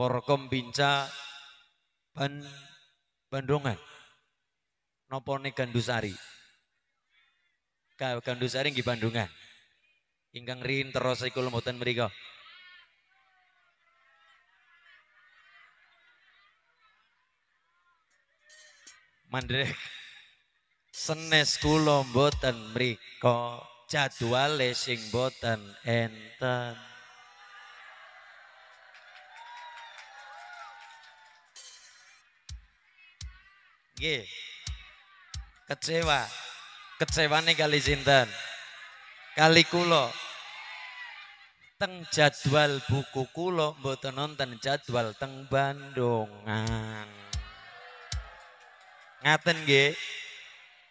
Forkom Binca Ban Bandungan. Nopo ne Gandusari? Gandusari nggih Bandungan. Ingkang rin terus iku mboten mriku. Mandrek senes kula mboten mriku jadwale sing boten enten. Nggih. Kecewa. Kecewane kali sinten? Kali kula. Teng jadwal buku kula mboten nonton jadwal teng Bandungan. Ngaten nggih.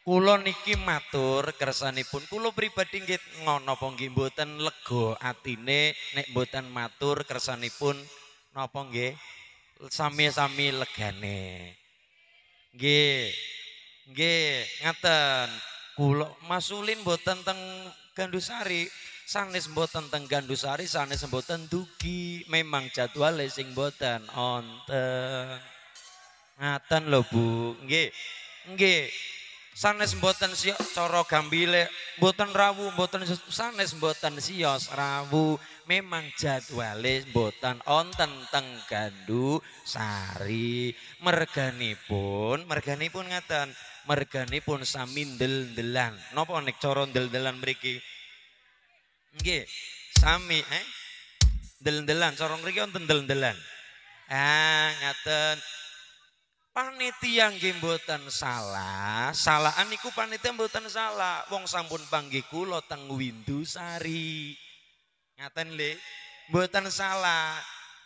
Kulo niki matur kersanipun kulo pribadi nggih ngono apa nggih mboten lega atine nek mboten matur kersanipun napa nggih sami-sami legane. Nggih. Nggih, ngaten. Kulo masulin mboten teng Gandusari, sanes mboten teng Gandusari, sanes mboten dugi. Memang jadwale sing mboten onten. Ngaten lho Bu. Nggih. Nggih. Sanes mboten siok cara gambile mboten rawu mboten sanes mboten sios rawu. Memang jadwale mboten onten teng gandu sari. Merganipun merganipun ngaten? Merganipun sami ndel-ndelan. Napa nek cara ndel-ndelan mriki? Nggih sami eh? Ndel-ndelan cara mriki wonten ndel-ndelan? Ah ngaten panitia nggih salah. Salahan niku panitia mboten salah. Wong sampun panggih kula teng Windusari. Ngaten le, mboten salah.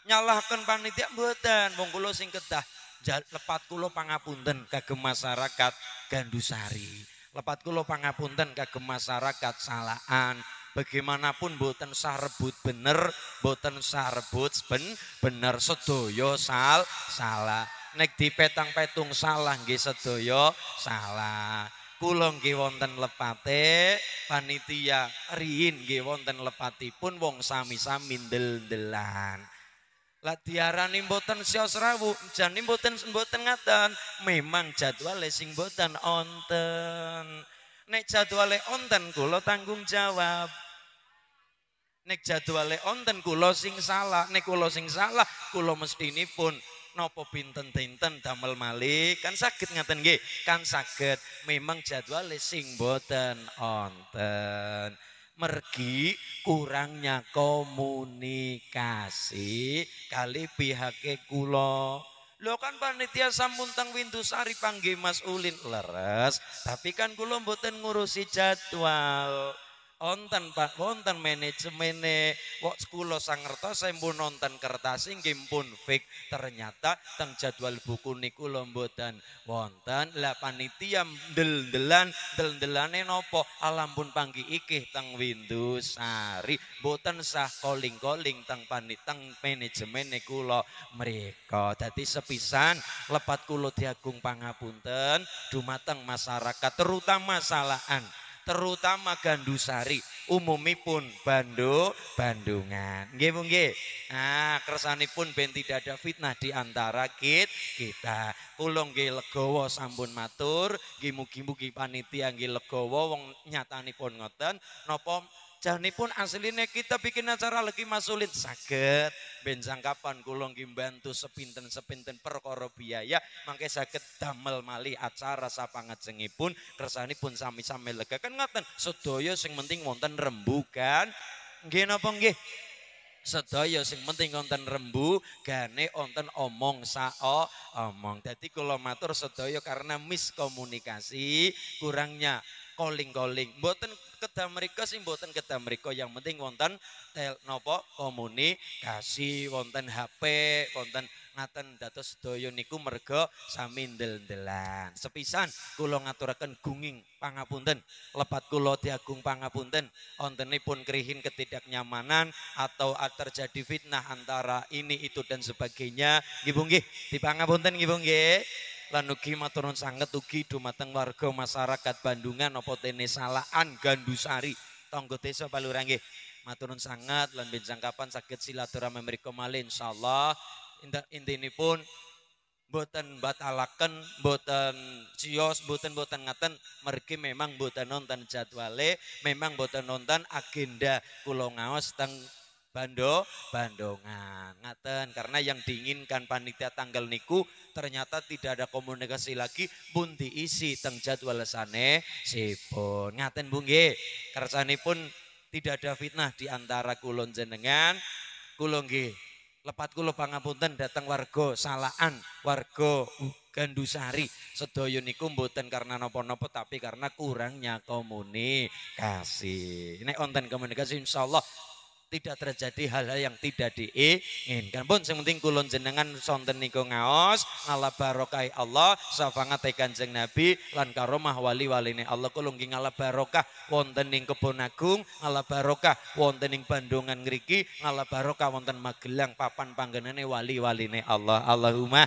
Nyalahkan panitia mboten. Wong kula sing kedah lepat kula pangapunten kagem masyarakat Gandusari. Lepat kula pangapunten kagem masyarakat Salahan. Bagaimanapun boten sah rebut bener, boten sah rebut ben bener sedoyo sal salah nek dipetang-petung salah nggih sedaya salah. Kula nggih wonten lepate, panitia riyin nggih wonten lepatipun wong sami-sami ndel-ndelan. Lah diarani mboten sios rawu, jane mboten mboten ngaten. Memang jadwale sing mboten onten. Nek jadwale onten kula tanggung jawab. Nek jadwale onten kula sing salah, nek kula sing salah kula mestinipun nopo pinten-pinten damel malih. Kan sakit ngaten nggih. Kan sakit memang jadwal sing boten onten. Mergi kurangnya komunikasi kali pihake kula. Lo kan panitia sampun teng Windusari panggih Mas Ulin leres, tapi kan kula mboten ngurusi jadwal onten Pak. Wonten manajemen kok kula sangertos saya pun nonton kertas inggih pun fake ternyata teng jadwal buku niku lho mboten wonten. Lah panitia del-delan del-delane nopo? Alam pun panggih ikih teng Windows Sari. Mboten sah calling-calling teng panit teng manajemen kula mereka dadi sepisan lepat kula diagung pangapunten dumateng masyarakat terutama salahan terutama Gandusari umumipun Bando Bandungan. Nggih nggih. Nah kersanipun ben tidak ada fitnah di antara kit kita. Kula nggih legawa sampun matur nggih mugi-mugi panitia nggih legawa wong nyatanipun ngoten. Napa pun aslinya kita bikin acara lagi masulit sakit. Bensang kapan kulong bantu sepinten-sepinten perkara biaya mangke sakit damel mali acara pun kersani pun sami-sami lega kan ngaten sedaya sing penting wonten rembukan nggih napa nggih sedaya sing penting wonten rembu gane wonten omong sao omong. Dadi kula matur sedaya karena miskomunikasi kurangnya calling-calling. Mboten kedah mereka sih mboten kedah mereka yang penting wonten tel nopo komunikasi wonten HP wonten ngaten dados sedaya niku merga sami ndel-ndelan. Sepisan kula ngaturaken gunging pangapunten, lepat kula diagung pangapunten wontenipun krihin ketidaknyamanan atau terjadi fitnah antara ini itu dan sebagainya. Nggih nggih, dipangapunten nggih nggih. Lan ugi maturun sanget ugi dumateng warga masyarakat Bandungan apa tene salaan Gandusari tangga desa Palurang. Maturun sangat lan benjang kapan sakit silaturahmi mriku malih insyaallah intini pun boten batalaken boten sios boten boten ngaten mergi memang boten nonton jadwale memang boten nonton agenda kula ngaos teng Bando, Bandongan. Ngaten, karena yang diinginkan panitia tanggal niku ternyata tidak ada komunikasi lagi pun diisi teng jadwal sane sipun. Ngaten Bu nggih. pun tidak ada fitnah di antara kulon jenengan kula nggih lepat kula pangapunten datang warga salaan, warga Gandusari. Sedaya niku mboten karena napa-napa tapi karena kurangnya komunikasi. Nek wonten komunikasi insyaallah tidak terjadi hal-hal yang tidak diinginkan. Pun sing penting kulon jenengan sonten niku ngaos ngala barokah Allah safangat Kanjeng Nabi lan karomah wali-waline Allah kula nggih ngala barokah wonten ing Kebon Agung, ngala barokah wonten ing Bandungan ngriki, ngala barokah wonten Magelang papan panggenane wali-waline Allah. Allahumma